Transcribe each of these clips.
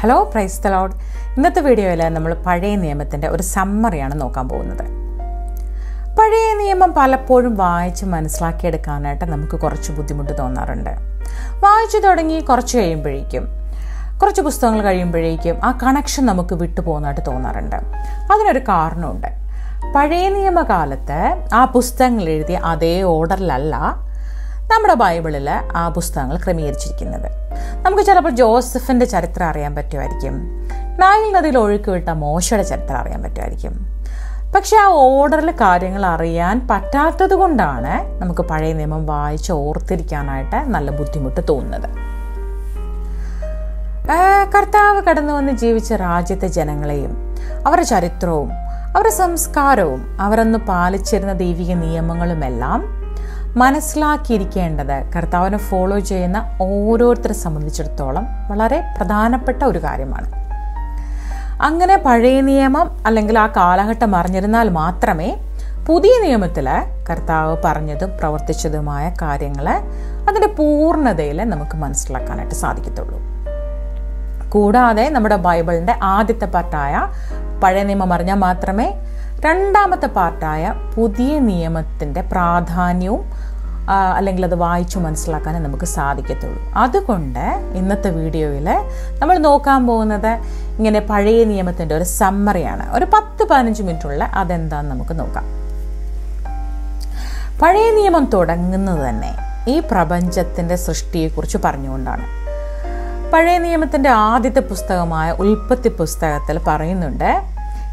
Hello price തലോഡ് ഇന്നത്തെ വീഡിയോയിൽ നമ്മൾ പഴയ നിയമത്തിന്റെ ഒരു സമ്മറിയാണ് നോക്കാൻ പോകുന്നത്. പഴയ നിയമം പലപ്പോഴും വായിച്ച് മനസ്സിലാക്കിയെടുക്കാനായിട്ട് നമുക്ക് കുറച്ച് ബുദ്ധിമുട്ട് തോന്നാറുണ്ട്. വായിച്ചു തുടങ്ങി കുറച്ച് കഴിയുമ്പോഴേക്കും കുറച്ച് പുസ്തകങ്ങൾ കഴിയുമ്പോഴേക്കും ആ കണക്ഷൻ നമുക്ക് വിട്ടുപോകുന്നതായിട്ട് തോന്നാറുണ്ട്. അതിനൊരു കാരണമുണ്ട്. പഴയ നിയമകാലത്ത് ആ പുസ്തകങ്ങൾ എഴുതിയ അതേ ഓർഡറിലല്ല നമ്മുടെ ബൈബിളിൽ ആ പുസ്തകങ്ങൾ ക്രമീകരിച്ചിരിക്കുന്നത്. നമുക്ക് ചിലപ്പോൾ ജോസഫിന്റെ ചരിത്രം അറിയാൻ പറ്റുമായിരിക്കും. നായിൽ നദിയിൽ ഒഴുക്ക് വിട്ട മോശയുടെ ചരിത്രം അറിയാൻ പറ്റുമായിരിക്കും. പക്ഷേ ആ ഓർഡറിൽ കാര്യങ്ങൾ അറിയാൻ പറ്റാത്തത് കൊണ്ടാണ് നമുക്ക് പഴയ നിയമം വായിച്ച് ഓർത്തിരിക്കാനായിട്ട് നല്ല ബുദ്ധിമുട്ട് തോന്നുന്നത്. കർത്താവ് കടന്നു വന്ന് ജീവിച്ച രാജ്യത്തെ ജനങ്ങളെയും അവരുടെ ചരിത്രവും അവരുടെ സംസ്കാരവും അവരന്ന് പാലിച്ചിരുന്ന ദൈവിക നിയമങ്ങളുമെല്ലാം മനസ്സിലാക്കിയിരിക്കേണ്ടത് കർത്താവിനെ ഫോളോ ചെയ്യുന്ന ഓരോരുത്തരെ സംബന്ധിച്ചിടത്തോളം വളരെ പ്രധാനപ്പെട്ട ഒരു കാര്യമാണ്. അങ്ങനെ പഴയ നിയമം അല്ലെങ്കിൽ ആ കാലഘട്ടം അറിഞ്ഞിരുന്നാൽ മാത്രമേ പുതിയ നിയമത്തിൽ കർത്താവ് പറഞ്ഞതും പ്രവർത്തിച്ചതുമായ കാര്യങ്ങൾ അതിന്റെ പൂർണതയിൽ നമുക്ക് മനസ്സിലാക്കാനായിട്ട് സാധിക്കത്തുള്ളൂ. കൂടാതെ നമ്മുടെ ബൈബിളിന്റെ ആദ്യത്തെ പാർട്ടായ പഴയ നിയമം അറിഞ്ഞാൽ മാത്രമേ രണ്ടാമത്തെ പാർട്ടായ പുതിയ നിയമത്തിന്റെ പ്രാധാന്യവും അല്ലെങ്കിൽ അത് വായിച്ചു മനസ്സിലാക്കാനേ നമുക്ക് സാധിക്കത്തുള്ളൂ. അതുകൊണ്ട് ഇന്നത്തെ വീഡിയോയിൽ നമ്മൾ നോക്കാൻ പോകുന്നത് ഇങ്ങനെ പഴയ നിയമത്തിന്റെ ഒരു സമ്മറിയാണ്. ഒരു പത്ത് പതിനഞ്ച് മിനിറ്റുള്ള അതെന്താണെന്ന് നമുക്ക് നോക്കാം. പഴയ നിയമം തുടങ്ങുന്നത് തന്നെ ഈ പ്രപഞ്ചത്തിന്റെ സൃഷ്ടിയെക്കുറിച്ച് പറഞ്ഞുകൊണ്ടാണ്. പഴയ നിയമത്തിന്റെ ആദ്യത്തെ പുസ്തകമായ ഉൽപ്പത്തി പുസ്തകത്തിൽ പറയുന്നുണ്ട്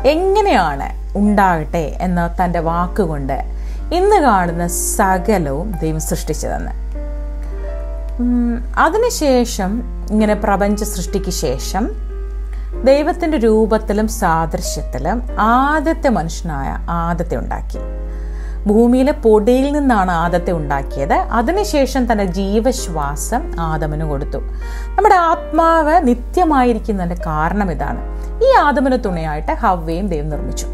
എങ്ങനെയാണ് ഉണ്ടാകട്ടെ എന്ന തന്റെ വാക്കുകൊണ്ട് ഇന്ന് കാണുന്ന സകലവും ദൈവം സൃഷ്ടിച്ചതെന്ന്. അതിനുശേഷം ഇങ്ങനെ പ്രപഞ്ച സൃഷ്ടിക്ക് ശേഷം ദൈവത്തിന്റെ രൂപത്തിലും സാദൃശ്യത്തിലും ആദ്യത്തെ മനുഷ്യനായ ആദത്തെ ഉണ്ടാക്കി. ഭൂമിയിലെ പൊടിയിൽ നിന്നാണ് ആദത്തെ ഉണ്ടാക്കിയത്. അതിനുശേഷം തന്റെ ജീവശ്വാസം ആദമന് കൊടുത്തു. നമ്മുടെ ആത്മാവ് നിത്യമായിരിക്കുന്നതിന്റെ കാരണം ഇതാണ്. ഈ ആദമന് തുണയായിട്ട് ഹവ്വയും ദൈവം നിർമ്മിച്ചു.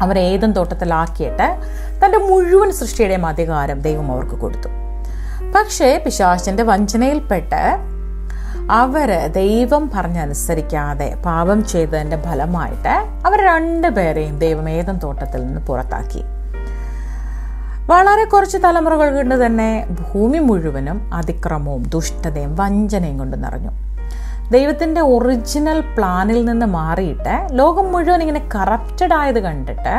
അവരെ ഏതും തോട്ടത്തിലാക്കിയിട്ട് തന്റെ മുഴുവൻ സൃഷ്ടിയുടെയും അധികാരം ദൈവം അവർക്ക് കൊടുത്തു. പക്ഷേ പിശാചിന്റെ വഞ്ചനയിൽപ്പെട്ട് അവർ ദൈവം പറഞ്ഞനുസരിക്കാതെ പാപം ചെയ്തതിന്റെ ഫലമായിട്ട് അവർ രണ്ടുപേരെയും ദൈവം ഏതും തോട്ടത്തിൽ നിന്ന് പുറത്താക്കി. വളരെ കുറച്ച് തലമുറകൾ കൊണ്ട് തന്നെ ഭൂമി മുഴുവനും അതിക്രമവും ദുഷ്ടതയും വഞ്ചനയും കൊണ്ട് നിറഞ്ഞു. ദൈവത്തിന്റെ ഒറിജിനൽ പ്ലാനിൽ നിന്ന് മാറിയിട്ട് ലോകം മുഴുവൻ ഇങ്ങനെ കറപ്റ്റഡ് ആയത് കണ്ടിട്ട്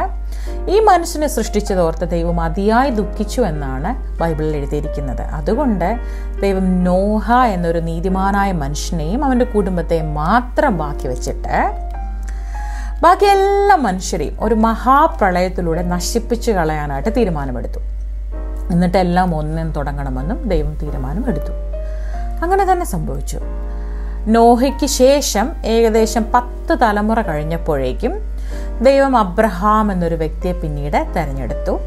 ഈ മനുഷ്യനെ സൃഷ്ടിച്ചതോർത്ത് ദൈവം അതിയായി ദുഃഖിച്ചു എന്നാണ് ബൈബിളിൽ എഴുതിയിരിക്കുന്നത്. അതുകൊണ്ട് ദൈവം നോഹ എന്നൊരു നീതിമാനായ മനുഷ്യനെയും അവന്റെ കുടുംബത്തെയും മാത്രം ബാക്കി വെച്ചിട്ട് ബാക്കി എല്ലാ മനുഷ്യരെയും ഒരു മഹാപ്രളയത്തിലൂടെ നശിപ്പിച്ചു കളയാനായിട്ട് തീരുമാനമെടുത്തു. എന്നിട്ട് എല്ലാം ഒന്നും തുടങ്ങണമെന്നും ദൈവം തീരുമാനമെടുത്തു. അങ്ങനെ തന്നെ സംഭവിച്ചു. നോഹയ്ക്ക് ശേഷം ഏകദേശം പത്ത് തലമുറ കഴിഞ്ഞപ്പോഴേക്കും ദൈവം അബ്രഹാം എന്നൊരു വ്യക്തിയെ പിന്നീട് തിരഞ്ഞെടുത്തു.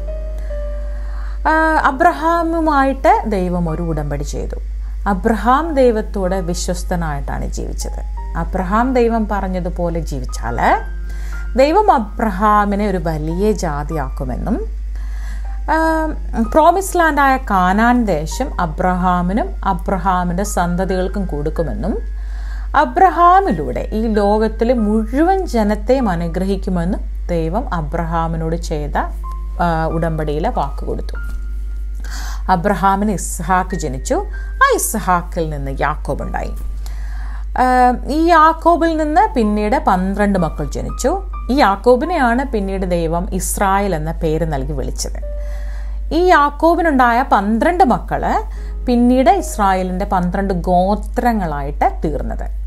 അബ്രഹാമുമായിട്ട് ദൈവം ഒരു ഉടമ്പടി ചെയ്തു. അബ്രഹാം ദൈവത്തോട് വിശ്വസ്തനായിട്ടാണ് ജീവിച്ചത്. അബ്രഹാം ദൈവം പറഞ്ഞതുപോലെ ജീവിച്ചാൽ ദൈവം അബ്രഹാമിനെ ഒരു വലിയ ജാതിയാക്കുമെന്നും പ്രോമിസ് ലാൻഡായ കാനാൻ ദേശം അബ്രഹാമിനും അബ്രഹാമിന്റെ സന്തതികൾക്കും കൊടുക്കുമെന്നും അബ്രഹാമിലൂടെ ഈ ലോകത്തിലെ മുഴുവൻ ജനത്തെയും അനുഗ്രഹിക്കുമെന്ന് ദൈവം അബ്രഹാമിനോട് ചെയ്ത ഉടമ്പടിയിലെ വാക്ക് കൊടുത്തു. അബ്രഹാമിന് ഇസ്ഹാക്ക് ജനിച്ചു. ആ ഇസ്ഹാക്കിൽ നിന്ന് യാക്കോബ് ഉണ്ടായി. ഈ യാക്കോബിൽ നിന്ന് പിന്നീട് പന്ത്രണ്ട് മക്കൾ ജനിച്ചു. ഈ യാക്കോബിനെയാണ് പിന്നീട് ദൈവം ഇസ്രായേൽ എന്ന പേര് നൽകി വിളിച്ചത്. ഈ യാക്കോബിനുണ്ടായ പന്ത്രണ്ട് മക്കൾ പിന്നീട് ഇസ്രായേലിന്റെ പന്ത്രണ്ട് ഗോത്രങ്ങളായിട്ട് തീർന്നത്.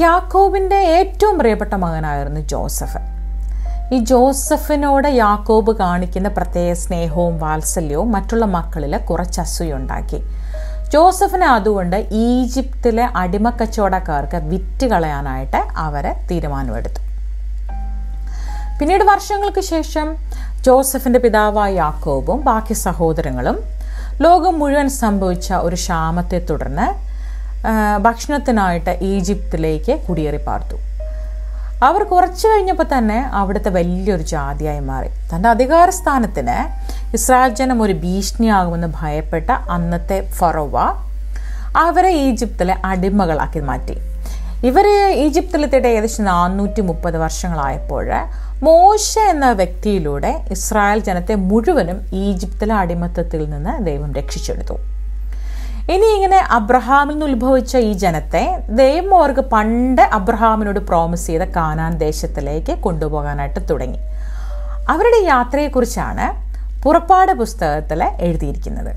യാക്കോബിന്റെ ഏറ്റവും പ്രിയപ്പെട്ട മകനായിരുന്നു ജോസഫ്. ഈ ജോസഫിനോട് യാക്കോബ് കാണിക്കുന്ന പ്രത്യേക സ്നേഹവും വാത്സല്യവും മറ്റുള്ള മക്കളിൽ കുറച്ച് അസൂയുണ്ടാക്കി. ജോസഫിനെ അതുകൊണ്ട് ഈജിപ്തിലെ അടിമക്കച്ചവടക്കാർക്ക് വിറ്റ് കളയാനായിട്ട് അവരെ തീരുമാനമെടുത്തു. പിന്നീട് വർഷങ്ങൾക്ക് ശേഷം ജോസഫിന്റെ പിതാവായ യാക്കോബും ബാക്കി സഹോദരങ്ങളും ലോകം മുഴുവൻ സംഭവിച്ച ഒരു ക്ഷാമത്തെ തുടർന്ന് ഭക്ഷണത്തിനായിട്ട് ഈജിപ്തിലേക്ക് കുടിയേറി പാർത്തു. അവർ കുറച്ച് കഴിഞ്ഞപ്പോൾ തന്നെ അവിടുത്തെ വലിയൊരു ജാതിയായി മാറി. തന്റെ അധികാര സ്ഥാനത്തിന് ഇസ്രായേൽ ജനം ഒരു ഭീഷണിയാകുമെന്ന് ഭയപ്പെട്ട അന്നത്തെ ഫറോവ അവരെ ഈജിപ്തിലെ അടിമകളാക്കി മാറ്റി. ഇവരെ ഈജിപ്തിലെത്തിയിട്ട് ഏകദേശം നാനൂറ്റി മുപ്പത് വർഷങ്ങളായപ്പോൾ മോശ എന്ന വ്യക്തിയിലൂടെ ഇസ്രായേൽ ജനത്തെ മുഴുവനും ഈജിപ്തിലെ അടിമത്തത്തിൽ നിന്ന് ദൈവം രക്ഷിച്ചെടുത്തു. ഇനി ഇങ്ങനെ അബ്രഹാമിൽ നിന്ന് ഉത്ഭവിച്ച ഈ ജനത്തെ ദൈവം അവർക്ക് പണ്ട് അബ്രഹാമിനോട് പ്രോമിസ് ചെയ്ത കാനാൻ ദേശത്തിലേക്ക് കൊണ്ടുപോകാനായിട്ട് തുടങ്ങി. അവരുടെ യാത്രയെക്കുറിച്ചാണ് പുറപ്പാട് പുസ്തകത്തിൽ എഴുതിയിരിക്കുന്നത്.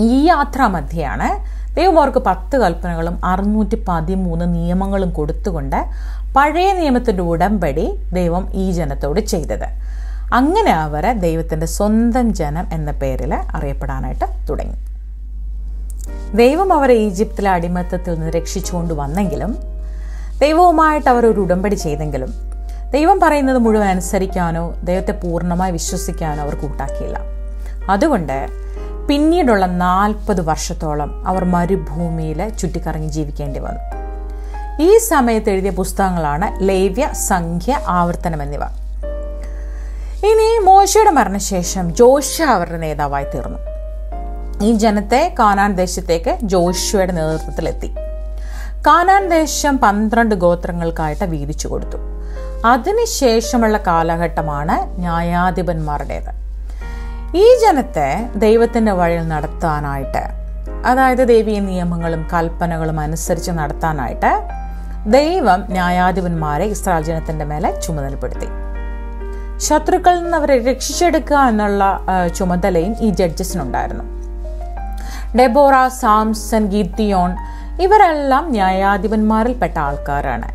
ഈ യാത്രാ മധ്യയാണ് ദൈവം അവർക്ക് പത്ത് കൽപ്പനകളും അറുന്നൂറ്റി പതിമൂന്ന് നിയമങ്ങളും കൊടുത്തുകൊണ്ട് പഴയ നിയമത്തിന്റെ ഉടമ്പടി ദൈവം ഈ ജനത്തോട് ചെയ്തത്. അങ്ങനെ അവർ ദൈവത്തിന്റെ സ്വന്തം ജനം എന്ന പേരിൽ അറിയപ്പെടാനായിട്ട് തുടങ്ങി. ദൈവം അവരെ ഈജിപ്തിലെ അടിമത്തത്തിൽ നിന്ന് രക്ഷിച്ചുകൊണ്ട് വന്നെങ്കിലും ദൈവവുമായിട്ട് അവർ ഒരു ഉടമ്പടി ചെയ്തെങ്കിലും ദൈവം പറയുന്നത് മുഴുവൻ അനുസരിക്കാനോ ദൈവത്തെ പൂർണമായി വിശ്വസിക്കാനോ അവർ കൂട്ടാക്കിയില്ല. അതുകൊണ്ട് പിന്നീടുള്ള നാൽപ്പത് വർഷത്തോളം അവർ മരുഭൂമിയിൽ ചുറ്റിക്കറങ്ങി ജീവിക്കേണ്ടി വന്നു. ഈ സമയത്ത് എഴുതിയ പുസ്തകങ്ങളാണ് ലേവ്യ സംഖ്യ ആവർത്തനം എന്നിവ. ഇനി മോശയുടെ മരണശേഷം ജോഷ അവരുടെ നേതാവായി തീർന്നു. ഈ ജനത്തെ കാനാൻ ദേശത്തേക്ക് ജോഷയുടെ നേതൃത്വത്തിലെത്തി. കാനാൻ ദേശം പന്ത്രണ്ട് ഗോത്രങ്ങൾക്കായിട്ട് വീതിച്ചു കൊടുത്തു. അതിനുശേഷമുള്ള കാലഘട്ടമാണ് ന്യായാധിപന്മാരുടേത്. ഈ ജനത്തെ ദൈവത്തിന്റെ വഴിയിൽ നടത്താനായിട്ട് അതായത് ദൈവീയ നിയമങ്ങളും കൽപ്പനകളും അനുസരിച്ച് നടത്താനായിട്ട് ദൈവം ന്യായാധിപന്മാരെ ഇസ്രായേൽ ജനത്തിന്റെ മേലെ ചുമതലപ്പെടുത്തി. ശത്രുക്കളിൽ നിന്ന് അവരെ രക്ഷിച്ചെടുക്കുക എന്നുള്ള ചുമതലയും ഈ ജഡ്ജസിനുണ്ടായിരുന്നു. ഡെബോറ സാംസൺ ഗീത്തിയോൺ ഇവരെല്ലാം ന്യായാധിപന്മാരിൽപ്പെട്ട ആൾക്കാരാണ്.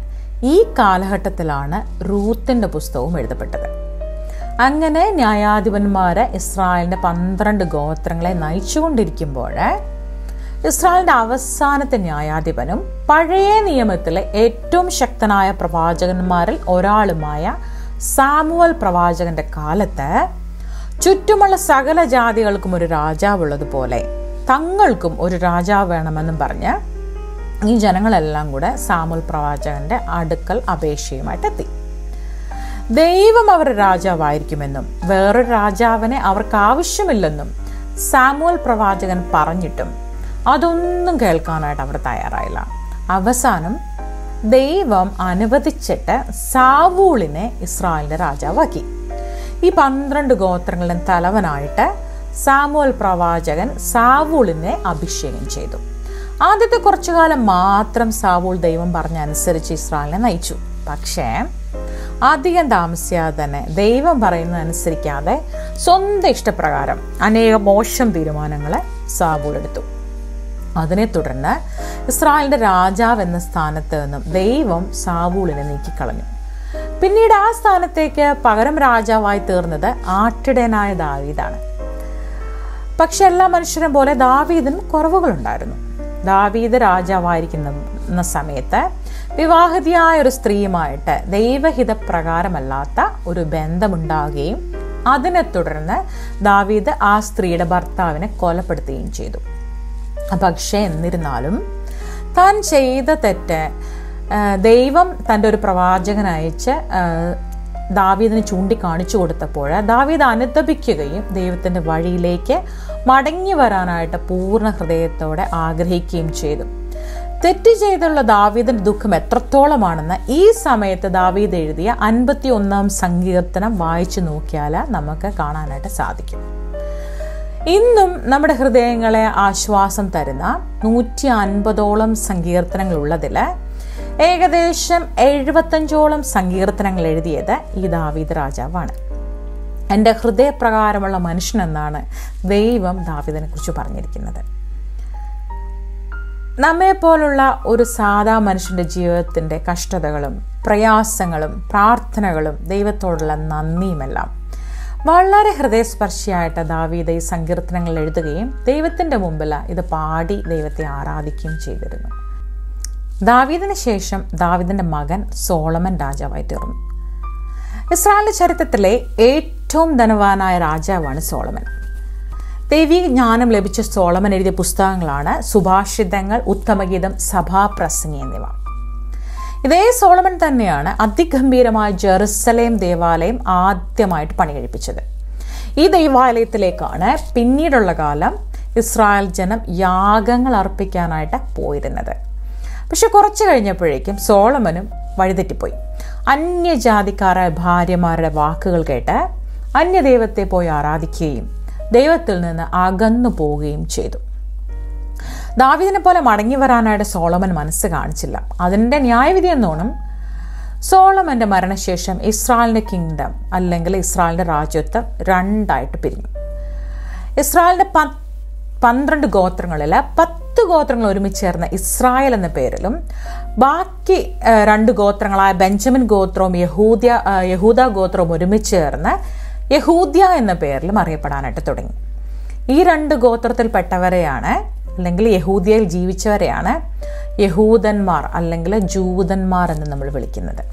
ഈ കാലഘട്ടത്തിലാണ് റൂത്തിന്റെ പുസ്തകവും എഴുതപ്പെട്ടത്. അങ്ങനെ ന്യായാധിപന്മാരെ ഇസ്രായേലിന്റെ പന്ത്രണ്ട് ഗോത്രങ്ങളെ നയിച്ചുകൊണ്ടിരിക്കുമ്പോൾ ഇസ്രായേലിന്റെ അവസാനത്തെ ന്യായാധിപനും പഴയ നിയമത്തിലെ ഏറ്റവും ശക്തനായ പ്രവാചകന്മാരിൽ ഒരാളുമായ സാമുവൽ പ്രവാചകന്റെ കാലത്ത് ചുറ്റുമുള്ള സകല ജാതികൾക്കും ഒരു രാജാവുള്ളതുപോലെ തങ്ങൾക്കും ഒരു രാജാവ് വേണമെന്നും പറഞ്ഞ് ഈ ജനങ്ങളെല്ലാം കൂടെ സാമുൽ പ്രവാചകന്റെ അടുക്കൽ അപേക്ഷയുമായിട്ട് എത്തി. ദൈവം അവർ രാജാവായിരിക്കുമെന്നും വേറൊരു രാജാവിനെ അവർക്ക് ആവശ്യമില്ലെന്നും സാമുവൽ പ്രവാചകൻ പറഞ്ഞിട്ടും അതൊന്നും കേൾക്കാനായിട്ട് അവർ തയ്യാറായില്ല. അവസാനം ദൈവം അനുവദിച്ചിട്ട് സാവൂളിനെ ഇസ്രായേലിന്റെ രാജാവാക്കി. ഈ പന്ത്രണ്ട് ഗോത്രങ്ങളുടെ തലവനായിട്ട് സാമുവൽ പ്രവാചകൻ സാവൂളിനെ അഭിഷേകം ചെയ്തു. ആദ്യത്തെ കുറച്ചു കാലം മാത്രം സാവൂൾ ദൈവം പറഞ്ഞ അനുസരിച്ച് ഇസ്രായേലിനെ നയിച്ചു. പക്ഷേ അധികം താമസിയാതെ തന്നെ ദൈവം പറയുന്നത് അനുസരിക്കാതെ സ്വന്തം ഇഷ്ടപ്രകാരം അനേകം മോശം തീരുമാനങ്ങളെ സാവൂൾ എടുത്തു. അതിനെ തുടർന്ന് ഇസ്രായേലിന്റെ രാജാവ് എന്ന സ്ഥാനത്ത് നിന്നും ദൈവം സാവൂളിനെ നീക്കിക്കളഞ്ഞു. പിന്നീട് ആ സ്ഥാനത്തേക്ക് പകരം രാജാവായി തീർന്നത് ആട്ടിടയനായ ദാവീദാണ്. പക്ഷെ എല്ലാ മനുഷ്യരും പോലെ ദാവീദിനും കുറവുകളുണ്ടായിരുന്നു. ദാവീദ് രാജാവായിരിക്കുന്ന സമയത്ത് വിവാഹിതയായ ഒരു സ്ത്രീയുമായിട്ട് ദൈവഹിതപ്രകാരമല്ലാത്ത ഒരു ബന്ധമുണ്ടാകുകയും അതിനെ തുടർന്ന് ദാവീദ് ആ സ്ത്രീയുടെ ഭർത്താവിനെ കൊലപ്പെടുത്തുകയും ചെയ്തു. പക്ഷേ എന്നിരുന്നാലും താൻ ചെയ്ത തെറ്റ് ദൈവം തന്റെ ഒരു പ്രവാചകൻ അയച്ച് ദാവീദിന് ചൂണ്ടിക്കാണിച്ചു കൊടുത്തപ്പോൾ ദാവീദ് അനുദപിക്കുകയും ദൈവത്തിന്റെ വഴിയിലേക്ക് മടങ്ങി വരാനായിട്ട് പൂർണ ഹൃദയത്തോടെ ആഗ്രഹിക്കുകയും ചെയ്തു. തെറ്റ് ചെയ്തുള്ള ദാവീദിന്റെ ദുഃഖം എത്രത്തോളമാണെന്ന് ഈ സമയത്ത് ദാവീദ് എഴുതിയ അൻപത്തി ഒന്നാം സങ്കീർത്തനം വായിച്ചു നോക്കിയാൽ നമുക്ക് കാണാനായിട്ട് സാധിക്കും. ഇന്നും നമ്മുടെ ഹൃദയങ്ങളെ ആശ്വാസം തരുന്ന നൂറ്റി അൻപതോളം സങ്കീർത്തനങ്ങൾ ഉള്ളതിൽ ഏകദേശം എഴുപത്തഞ്ചോളം സങ്കീർത്തനങ്ങൾ എഴുതിയത് ഈ ദാവീദ് രാജാവാണ്. എന്റെ ഹൃദയപ്രകാരമുള്ള മനുഷ്യൻ എന്നാണ് ദൈവം ദാവീദിനെ കുറിച്ച് പറഞ്ഞിരിക്കുന്നത്. നമ്മെപ്പോലുള്ള ഒരു സാധാ മനുഷ്യന്റെ ജീവിതത്തിന്റെ കഷ്ടതകളും പ്രയാസങ്ങളും പ്രാർത്ഥനകളും ദൈവത്തോടുള്ള നന്ദിയുമെല്ലാം വളരെ ഹൃദയസ്പർശിയായിട്ട് ദാവീദ് ഈ സങ്കീർത്തനങ്ങൾ എഴുതുകയും ദൈവത്തിന്റെ മുമ്പിൽ ഇത് പാടി ദൈവത്തെ ആരാധിക്കുകയും ചെയ്തിരുന്നു. ദാവീദിന് ശേഷം ദാവീദിന്റെ മകൻ സോളമൻ രാജാവായി തീർന്നു. ഇസ്രായേലിന്റെ ചരിത്രത്തിലെ ഏറ്റവും ധനവാനായ രാജാവാണ് സോളമൻ. ദൈവിക ജ്ഞാനം ലഭിച്ച സോളമൻ എഴുതിയ പുസ്തകങ്ങളാണ് സുഭാഷിതങ്ങൾ ഉത്തമഗീതം സഭാപ്രസംഗി എന്നിവ. ഇതേ സോളമൻ തന്നെയാണ് അതിഗംഭീരമായ ജെറുസലേം ദേവാലയം ആദ്യമായിട്ട് പണി കഴിപ്പിച്ചത് ഈ ദൈവാലയത്തിലേക്കാണ് പിന്നീടുള്ള കാലം ഇസ്രായേൽ ജനം യാഗങ്ങൾ അർപ്പിക്കാനായിട്ട് പോയിരുന്നത്. പക്ഷെ കുറച്ച് കഴിഞ്ഞപ്പോഴേക്കും സോളമനും വഴിതെറ്റിപ്പോയി. അന്യജാതിക്കാരായ ഭാര്യമാരുടെ വാക്കുകൾ കേട്ട് അന്യദൈവത്തെ പോയി ആരാധിക്കുകയും ദൈവത്തിൽ നിന്ന് അകന്നു പോവുകയും ചെയ്തു. ദാവിദിനെ പോലെ മടങ്ങി വരാനായിട്ട് സോളമൻ മനസ്സ് കാണിച്ചില്ല. അതിന്റെ ന്യായവിധി എന്നോണം സോളമന്റെ മരണശേഷം ഇസ്രായേലിന്റെ കിങ്ഡം അല്ലെങ്കിൽ ഇസ്രായേലിന്റെ രാജ്യത്വം രണ്ടായിട്ട് പിരിഞ്ഞു. ഇസ്രായേലിന്റെ പ പന്ത്രണ്ട് ഗോത്രങ്ങളിൽ പത്ത് ഗോത്രങ്ങൾ ഒരുമിച്ച് ചേർന്ന ഇസ്രായേൽ എന്ന പേരിലും ബാക്കി രണ്ട് ഗോത്രങ്ങളായ ബെഞ്ചമിൻ ഗോത്രവും യഹൂദ്യ യഹൂദ ഗോത്രവും ഒരുമിച്ച് ചേർന്ന് യഹൂദ്യ എന്ന പേരിലും അറിയപ്പെടാനായിട്ട് തുടങ്ങി. ഈ രണ്ട് ഗോത്രത്തിൽപ്പെട്ടവരെയാണ് അല്ലെങ്കിൽ യഹൂദിയയിൽ ജീവിച്ചവരെയാണ് യഹൂദന്മാർ അല്ലെങ്കിൽ ജൂതന്മാർ എന്ന് നമ്മൾ വിളിക്കുന്നത്.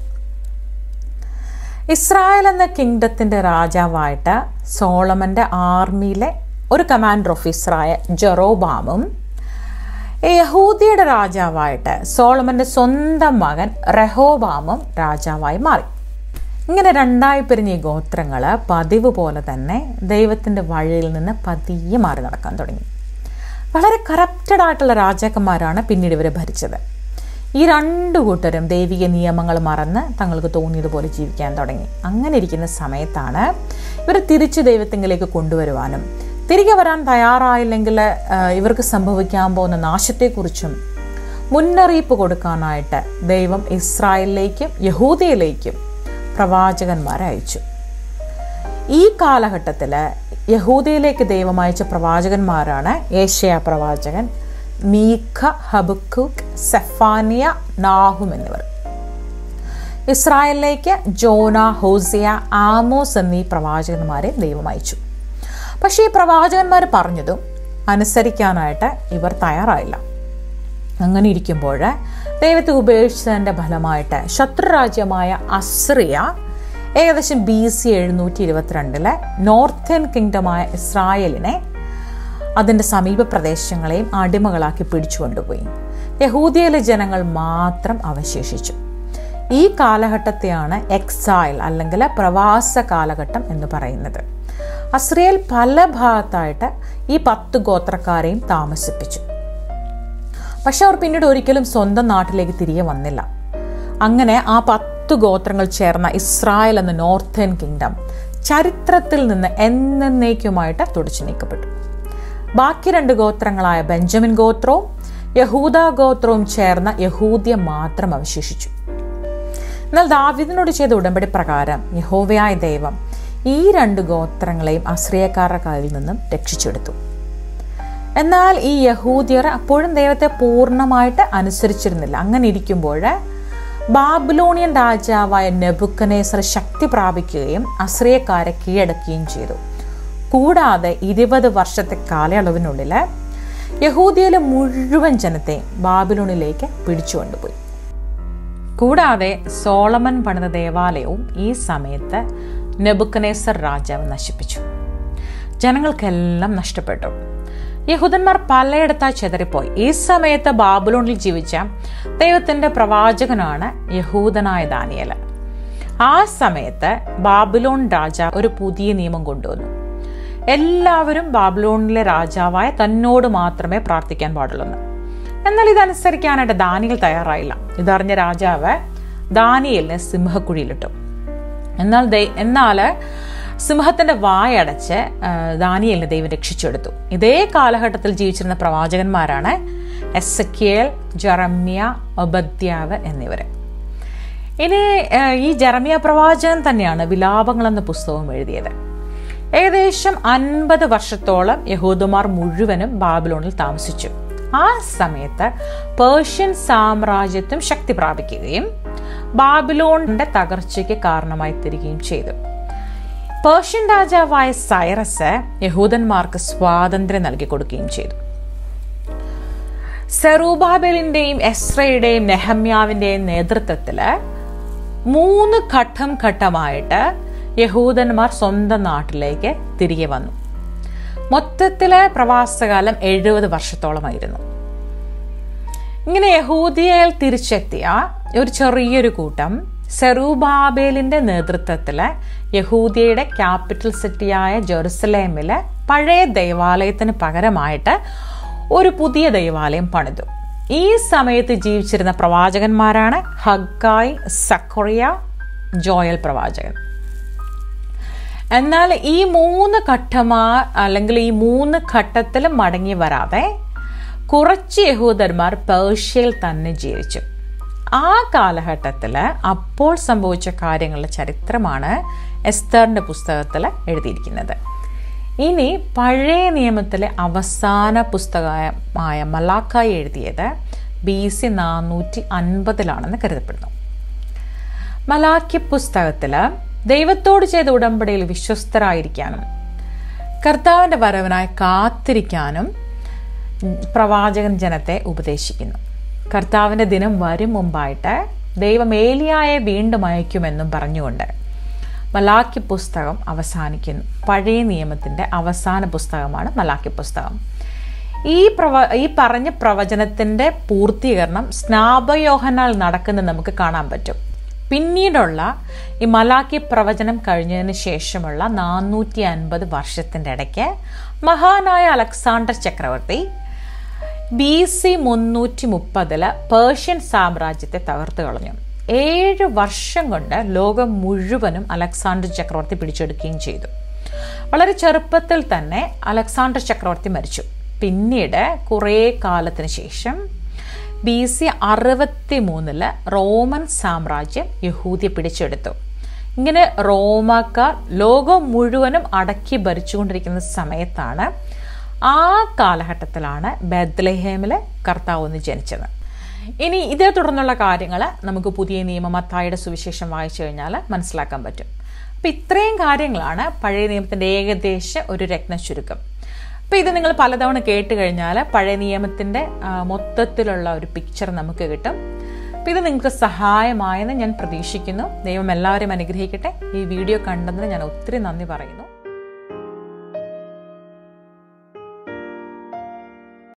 ഇസ്രായേൽ എന്ന കിങ്ഡത്തിന്റെ രാജാവായിട്ട് സോളമന്റെ ആർമിയിലെ ഒരു കമാൻഡർ ഓഫീസറായ ജെറോബാമും യഹൂദിയുടെ രാജാവായിട്ട് സോളമന്റെ സ്വന്തം മകൻ റഹോബാമും രാജാവായി മാറി. ഇങ്ങനെ രണ്ടായി പിരിഞ്ഞ ഈ ഗോത്രങ്ങൾ പതിവ് പോലെ തന്നെ ദൈവത്തിന്റെ വഴിയിൽ നിന്ന് പതിയെ മാറി നടക്കാൻ തുടങ്ങി. വളരെ കറപ്റ്റഡ് ആയിട്ടുള്ള രാജാക്കന്മാരാണ് പിന്നീട് ഇവരെ ഭരിച്ചത്. ഈ രണ്ടു കൂട്ടരും ദൈവിക നിയമങ്ങൾ മറന്ന് തങ്ങൾക്ക് തോന്നിയതുപോലെ ജീവിക്കാൻ തുടങ്ങി. അങ്ങനെ ഇരിക്കുന്ന സമയത്താണ് ഇവർ തിരിച്ച് ദൈവത്തിങ്കിലേക്ക് കൊണ്ടുവരുവാനും തിരികെ വരാൻ തയ്യാറായില്ലെങ്കിൽ ഇവർക്ക് സംഭവിക്കാൻ പോകുന്ന നാശത്തെക്കുറിച്ചും മുന്നറിയിപ്പ് കൊടുക്കാനായിട്ട് ദൈവം ഇസ്രായേലിലേക്കും യഹൂദയിലേക്കും പ്രവാചകന്മാരെ അയച്ചു. ഈ കാലഘട്ടത്തിൽ യഹൂദയിലേക്ക് ദൈവം അയച്ച പ്രവാചകന്മാരാണ് ഏഷ്യ പ്രവാചകൻ മീഖ ഹബക്കുക്ക് സെഫാനിയ നാഹും എന്നിവർ. ഇസ്രായേലിലേക്ക് ജോന ഹോസിയ ആമോസ് എന്നീ പ്രവാചകന്മാരെ ദൈവം അയച്ചു. പക്ഷേ ഈ പ്രവാചകന്മാർ പറഞ്ഞതും അനുസരിക്കാനായിട്ട് ഇവർ തയ്യാറായില്ല. അങ്ങനെ ഇരിക്കുമ്പോൾ ദൈവത്തെ ഉപേക്ഷിച്ചതിന്റെ ഫലമായിട്ട് ശത്രുരാജ്യമായ അസ്രിയ ഏകദേശം ബി സി എഴുന്നൂറ്റി ഇരുപത്തിരണ്ടിലെ നോർത്തേൺ കിങ്ഡമായ ഇസ്രായേലിനെ അതിന്റെ സമീപ പ്രദേശങ്ങളെയും അടിമകളാക്കി പിടിച്ചുകൊണ്ടുപോയി യഹൂദിയയിലെ ജനങ്ങൾ മാത്രം അവശേഷിച്ചു. ഈ കാലഘട്ടത്തെയാണ് എക്സൈൽ അല്ലെങ്കിൽ പ്രവാസ കാലഘട്ടം എന്ന് പറയുന്നത്. അസ്രിയൽ പല ഭാഗത്തായിട്ട് ഈ പത്ത് ഗോത്രക്കാരെയും താമസിപ്പിച്ചു. പക്ഷെ അവർ പിന്നീട് ഒരിക്കലും സ്വന്തം നാട്ടിലേക്ക് തിരികെ വന്നില്ല. അങ്ങനെ ആ പത്ത് ഗോത്രങ്ങൾ ചേർന്ന ഇസ്രായേൽ എന്ന നോർത്തേൺ കിങ്ഡം ചരിത്രത്തിൽ നിന്ന് എന്നേക്കുമായിട്ട് തുടച്ചു നീക്കപ്പെട്ടു. ബാക്കി രണ്ട് ഗോത്രങ്ങളായ ബെഞ്ചമിൻ ഗോത്രവും യഹൂദ ഗോത്രവും ചേർന്ന യഹൂദ്യ മാത്രം അവശേഷിച്ചു. എന്നാൽ ദാവിദിനോട് ചെയ്ത ഉടമ്പടി പ്രകാരം യഹോവയായ ദൈവം ഈ രണ്ട് ഗോത്രങ്ങളെയും അശ്രയക്കാരുടെ കയ്യിൽ നിന്നും രക്ഷിച്ചെടുത്തു. എന്നാൽ ഈ യഹൂദിയർ അപ്പോഴും ദൈവത്തെ പൂർണമായിട്ട് അനുസരിച്ചിരുന്നില്ല. അങ്ങനെ ഇരിക്കുമ്പോൾ ബാബിലോണിയൻ രാജാവായ നെബുക്കനേസർ ശക്തി പ്രാപിക്കുകയും അസ്രിയക്കാരെ കീഴടക്കുകയും ചെയ്തു. കൂടാതെ ഇരുപത് വർഷത്തെ കാലയളവിനുള്ളിൽ യഹൂദിയയിലെ മുഴുവൻ ജനത്തെയും ബാബിലോണിലേക്ക് പിടിച്ചു കൊണ്ടുപോയി. കൂടാതെ സോളമൻ പണിത ദേവാലയവും ഈ സമയത്ത് നെബുക്കനേസർ രാജാവ് നശിപ്പിച്ചു. ജനങ്ങൾക്കെല്ലാം നഷ്ടപ്പെട്ടു. യഹൂദന്മാർ പലയിടത്തായി ചെതറിപ്പോയി. ഈ സമയത്ത് ബാബുലോണിൽ ജീവിച്ച ദൈവത്തിന്റെ പ്രവാചകനാണ് യഹൂദനായ ദാനിയൽ ആ സമയത്ത് ബാബുലോൺ രാജാവ് ഒരു പുതിയ നിയമം കൊണ്ടുവന്നു. എല്ലാവരും ബാബുലോണിലെ രാജാവായ തന്നോട് മാത്രമേ പ്രാർത്ഥിക്കാൻ പാടുള്ളൂ എന്നാൽ ഇതനുസരിക്കാനായിട്ട് ദാനിയൽ തയ്യാറായില്ല. ഇതറിഞ്ഞ രാജാവ് ദാനിയലിനെ സിംഹക്കുഴിയിലിട്ടു. എന്നാൽ എന്നാൽ സിംഹത്തിന്റെ വായടച്ച് ദാനിയലിനെ ദൈവം രക്ഷിച്ചെടുത്തു. ഇതേ കാലഘട്ടത്തിൽ ജീവിച്ചിരുന്ന പ്രവാചകന്മാരാണ് എസ് എസക്കിയേൽ ജറമ്യ ഒബദ്യാവ് എന്നിവർ ഇനി ഈ ജറമിയ പ്രവാചകൻ തന്നെയാണ് വിലാപങ്ങൾ എന്ന പുസ്തകം എഴുതിയത്. ഏകദേശം അൻപത് വർഷത്തോളം യഹൂദന്മാർ മുഴുവനും ബാബിലോണിൽ താമസിച്ചു. ആ സമയത്ത് പേർഷ്യൻ സാമ്രാജ്യത്വം ശക്തി പ്രാപിക്കുകയും ബാബിലോണിന്റെ തകർച്ചയ്ക്ക് കാരണമായി തീരുകയും ചെയ്തു. പേർഷ്യൻ രാജാവായ സൈറസ് യഹൂദന്മാർക്ക് സ്വാതന്ത്ര്യം നൽകി കൊടുക്കുകയും ചെയ്തു. സെറൂബാബലിന്റെയും എസ്രയുടെയും നെഹമ്യാവിന്റെയും നേതൃത്വത്തിൽ മൂന്ന് ഘട്ടം ഘട്ടമായിട്ട് യഹൂദന്മാർ സ്വന്തം നാട്ടിലേക്ക് തിരികെ വന്നു. മൊത്തത്തിലെ പ്രവാസകാലം എഴുപത് വർഷത്തോളമായിരുന്നു. ഇങ്ങനെ യഹൂദിയയിൽ തിരിച്ചെത്തിയ ഒരു ചെറിയൊരു കൂട്ടം സെറൂബാബേലിന്റെ നേതൃത്വത്തിൽ യഹൂദിയയുടെ ക്യാപിറ്റൽ സിറ്റിയായ ജെറുസലേമിൽ പഴയ ദൈവാലയത്തിന് പകരമായിട്ട് ഒരു പുതിയ ദൈവാലയം പണിതു. ഈ സമയത്ത് ജീവിച്ചിരുന്ന പ്രവാചകന്മാരാണ് ഹഗായ് സക്കോറിയ ജോയൽ പ്രവാചകൻ. എന്നാൽ ഈ മൂന്ന് ഘട്ടമാ അല്ലെങ്കിൽ ഈ മൂന്ന് ഘട്ടത്തിൽ മടങ്ങി വരാതെ കുറച്ച് യഹൂദന്മാർ പേർഷ്യയിൽ തന്നെ ജീവിച്ചു. ആ കാലഘട്ടത്തിൽ അപ്പോൾ സംഭവിച്ച കാര്യങ്ങളുടെ ചരിത്രമാണ് എസ്തറിന്റെ പുസ്തകത്തിൽ എഴുതിയിരിക്കുന്നത്. ഇനി പഴയ നിയമത്തിലെ അവസാന പുസ്തകമായ മലാക്കായി എഴുതിയത് ബി സി നാനൂറ്റി അൻപതിലാണെന്ന് കരുതപ്പെടുന്നു. മലാക്കി പുസ്തകത്തിൽ ദൈവത്തോട് ചെയ്ത ഉടമ്പടിയിൽ വിശ്വസ്തരായിരിക്കാനും കർത്താവിന്റെ വരവിനായി കാത്തിരിക്കാനും പ്രവാചകൻ ജനത്തെ ഉപദേശിക്കുന്നു. കർത്താവിന്റെ ദിനം വരും മുമ്പായിട്ട് ദൈവം ഏലിയായെ വീണ്ടും അയക്കുമെന്നും പറഞ്ഞുകൊണ്ട് മലാക്കി പുസ്തകം അവസാനിക്കുന്നു. പഴയ നിയമത്തിന്റെ അവസാന പുസ്തകമാണ് മലാക്കി പുസ്തകം. ഈ പ്രവ ഈ പറഞ്ഞ പ്രവചനത്തിന്റെ പൂർത്തീകരണം സ്നാപയോഹനാൽ നടക്കുന്നത് നമുക്ക് കാണാൻ പറ്റും. പിന്നീടുള്ള ഈ മലാക്കി പ്രവചനം കഴിഞ്ഞതിന് ശേഷമുള്ള നാനൂറ്റി അൻപത് വർഷത്തിന്റെ ഇടയ്ക്ക് മഹാനായ അലക്സാണ്ടർ ചക്രവർത്തി ബി സി മുന്നൂറ്റി മുപ്പതിൽ പേർഷ്യൻ സാമ്രാജ്യത്തെ തകർത്ത് കളഞ്ഞു. ഏഴ് വർഷം കൊണ്ട് ലോകം മുഴുവനും അലക്സാണ്ടർ ചക്രവർത്തി പിടിച്ചെടുക്കുകയും ചെയ്തു. വളരെ ചെറുപ്പത്തിൽ തന്നെ അലക്സാണ്ടർ ചക്രവർത്തി മരിച്ചു. പിന്നീട് കുറേ കാലത്തിന് ശേഷം ബി സി അറുപത്തി മൂന്നിൽ റോമൻ സാമ്രാജ്യം യഹൂദിയെ പിടിച്ചെടുത്തു. ഇങ്ങനെ റോമാക്കാർ ലോകം മുഴുവനും അടക്കി ഭരിച്ചുകൊണ്ടിരിക്കുന്ന സമയത്താണ് ആ കാലഘട്ടത്തിലാണ് ബദ്ലഹേമിലെ കർത്താവ് ഒന്ന് ജനിച്ചത്. ഇനി ഇതേ തുടർന്നുള്ള കാര്യങ്ങൾ നമുക്ക് പുതിയ നിയമമത്തായുടെ സുവിശേഷം വായിച്ചു കഴിഞ്ഞാൽ മനസ്സിലാക്കാൻ പറ്റും. അപ്പം ഇത്രയും കാര്യങ്ങളാണ് പഴയ നിയമത്തിന്റെ ഏകദേശ ഒരു രത്ന ചുരുക്കം. അപ്പം ഇത് നിങ്ങൾ പലതവണ കേട്ട് കഴിഞ്ഞാൽ പഴയ നിയമത്തിന്റെ മൊത്തത്തിലുള്ള ഒരു പിക്ചർ നമുക്ക് കിട്ടും. അപ്പം ഇത് നിങ്ങൾക്ക് സഹായമായെന്ന് ഞാൻ പ്രതീക്ഷിക്കുന്നു. ദൈവം എല്ലാവരെയും അനുഗ്രഹിക്കട്ടെ. ഈ വീഡിയോ കണ്ടതിന് ഞാൻ ഒത്തിരി നന്ദി പറയുന്നു.